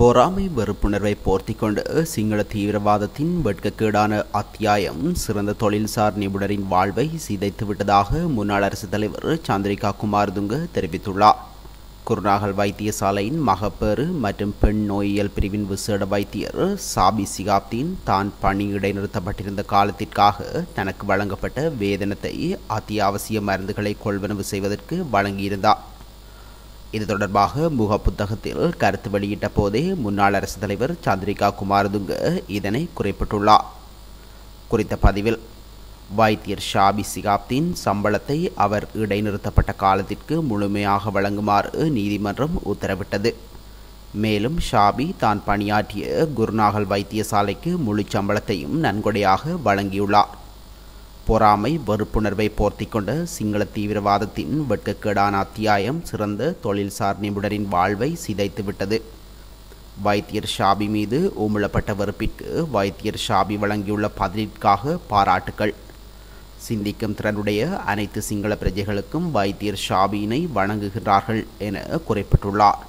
பொறாமை வெறுப்புணர்வை போர்த்தி கொண்டு சிங்கள தீவிரவாதத்தின் வெட்கக்கேடான அத்தியாயம் சிறந்த தொழில்சார் நிபுணரின் வாழ்வை சிதைத்து விட்டதாக முன்னாள் அரசுத் தலைவர் சந்திரிகா குமாரதுங்க தெரிவித்துள்ளார். குருநாகல் வைத்தியசாலையின் மகப்பேறு மற்றும் பெண் நோயியல் பிரிவின் விசேட வைத்தியர் சாபி சிகாப்தீன் தான் பணி இடைநிறுத்தப்பட்டிருந்த காலத்திற்காக தனக்கு வழங்கப்பட்ட வேதனத்தை அத்தியாவசிய மருந்துகளை கொள்வனவு செய்வதற்கு வழங்கியிருந்தார். இது தொடர்பாக முக புத்தகத்தில் கருத்து வெளியிட்ட போதே முன்னாள் அரசு தலைவர் சந்திரிகா குமாரதுங்க இதனை குறிப்பிட்டுள்ளார். குறித்த பதிவில் வைத்தியர் ஷாபி சிகாப்தின் சம்பளத்தை அவர் இடைநிறுத்தப்பட்ட காலத்திற்கு முழுமையாக வழங்குமாறு நீதிமன்றம் உத்தரவிட்டது. மேலும் ஷாபி தான் பணியாற்றிய குருநாகல் வைத்தியசாலைக்கு முழு சம்பளத்தையும் நன்கொடையாக வழங்கியுள்ளார். பொறாமை வெறுப்புணர்வை போர்த்தி கொண்ட சிங்கள தீவிரவாதத்தின் வெட்கக்கேடான அத்தியாயம் சிறந்த தொழில்சார் நிபுணரின் வாழ்வை சிதைத்துவிட்டது வைத்தியர் ஷாபி மீது ஊமிழப்பட்ட வெறுப்பிற்கு வைத்தியர் ஷாபி வழங்கியுள்ள பதிலிற்காக பாராட்டுக்கள். சிந்திக்கும் திறனுடைய அனைத்து சிங்கள பிரஜைகளுக்கும் வைத்தியர் ஷாபியினை வணங்குகிறார்கள் என குறிப்பிட்டுள்ளார்.